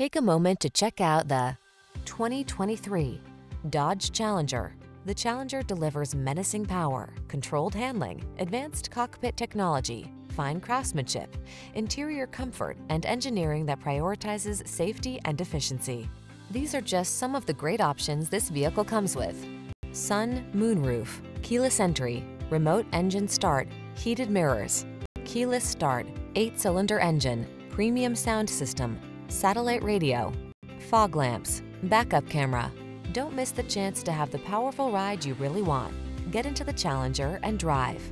Take a moment to check out the 2023 Dodge Challenger. The Challenger delivers menacing power, controlled handling, advanced cockpit technology, fine craftsmanship, interior comfort, and engineering that prioritizes safety and efficiency. These are just some of the great options this vehicle comes with. Sun moonroof, keyless entry, remote engine start, heated mirrors, keyless start, eight-cylinder engine, premium sound system, satellite radio, fog lamps, backup camera. Don't miss the chance to have the powerful ride you really want. Get into the Challenger and drive.